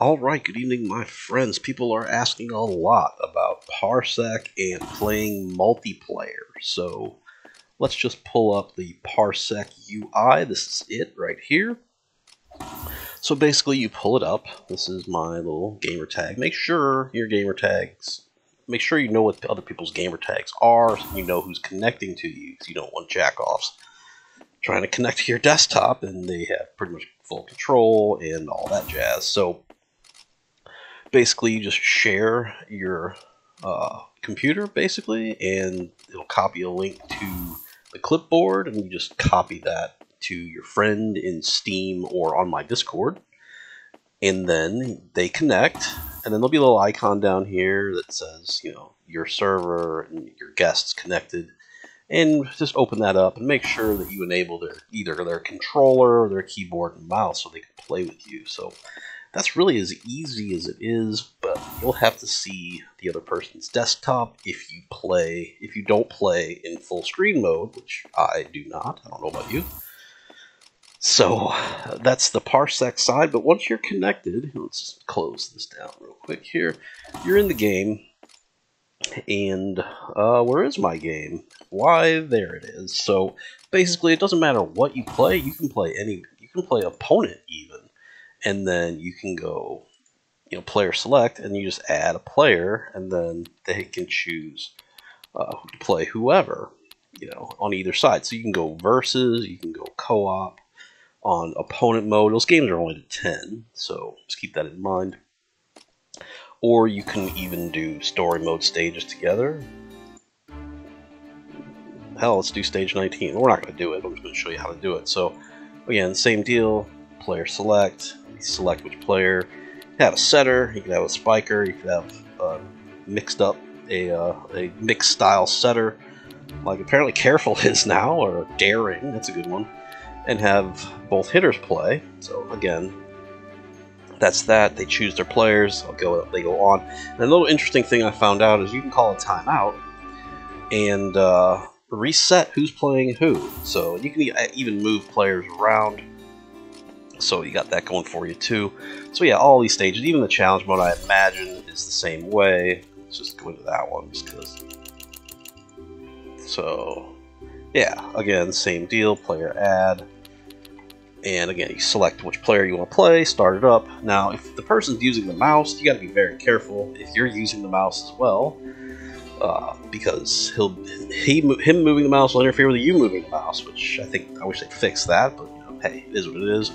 All right, good evening, my friends. People are asking a lot about Parsec and playing multiplayer. So let's just pull up the Parsec UI. This is it right here. So basically, you pull it up. This is my little gamer tag. Make sure your gamer tags, make sure you know what other people's gamer tags are, so you know who's connecting to you, because you don't want jackoffs trying to connect to your desktop, and they have pretty much full control and all that jazz. So basically you just share your uh, computer basically and it'll copy a link to the clipboard and you just copy that to your friend in Steam or on my Discord. And then they connect and then there'll be a little icon down here that says you know your server and your guests connected. And just open that up and make sure that you enable their either their controller or their keyboard and mouse so they can play with you. So that's really as easy as it is, but you'll have to see the other person's desktop if you play, if you don't play in full screen mode, which I do not. I don't know about you. So that's the Parsec side, but once you're connected, let's close this down real quick here. You're in the game, and uh, where is my game? Why, there it is. So basically, it doesn't matter what you play. You can play any. You can play opponent even and then you can go, you know, player select, and you just add a player, and then they can choose uh, to play whoever, you know, on either side. So you can go versus, you can go co-op on opponent mode. Those games are only to 10, so just keep that in mind. Or you can even do story mode stages together. Hell, let's do stage 19. We're not going to do it, I'm just going to show you how to do it. So, again, same deal, player select, select which player. You have a setter, you can have a spiker, you can have uh, mixed up a, uh, a mixed style setter, like apparently Careful is now, or Daring, that's a good one, and have both hitters play. So again, that's that. They choose their players. I'll go. They go on. And a little interesting thing I found out is you can call a timeout and uh, reset who's playing who. So you can even move players around so you got that going for you too. So yeah, all these stages, even the challenge mode, I imagine is the same way. Let's just go into that one just because. So yeah, again, same deal. Player add, and again, you select which player you want to play, start it up. Now, if the person's using the mouse, you got to be very careful if you're using the mouse as well. Uh, because he'll he him moving the mouse will interfere with you moving the mouse, which I think I wish they'd fix that, but hey, it is what it is.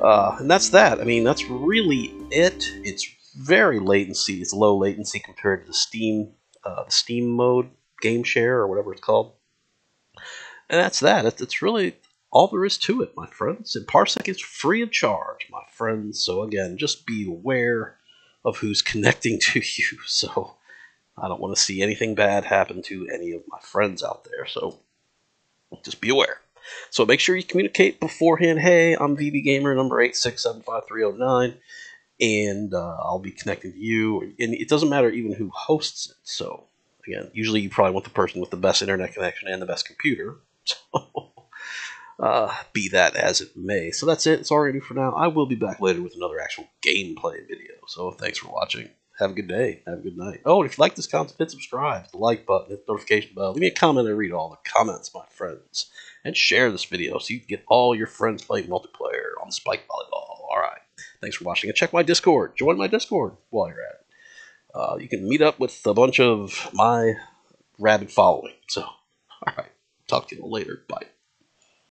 Uh, and that's that. I mean, that's really it. It's very latency. It's low latency compared to the Steam, uh, the Steam mode game share or whatever it's called. And that's that. It's really all there is to it, my friends. And Parsec is free of charge, my friends. So again, just be aware of who's connecting to you. So I don't want to see anything bad happen to any of my friends out there. So just be aware. So make sure you communicate beforehand. Hey, I'm VB Gamer number eight six seven five three zero nine, and uh, I'll be connecting to you. And it doesn't matter even who hosts it. So again, usually you probably want the person with the best internet connection and the best computer. So uh, be that as it may. So that's it. It's for now. I will be back later with another actual gameplay video. So thanks for watching. Have a good day. Have a good night. Oh, if you like this content, hit subscribe, the like button, hit the notification bell. Leave me a comment. I read all the comments, my friends and share this video so you can get all your friends playing multiplayer on Spike Volleyball. All right. Thanks for watching and check my Discord. Join my Discord while you're at it. Uh, you can meet up with a bunch of my rabid following. So, all right. Talk to you later. Bye.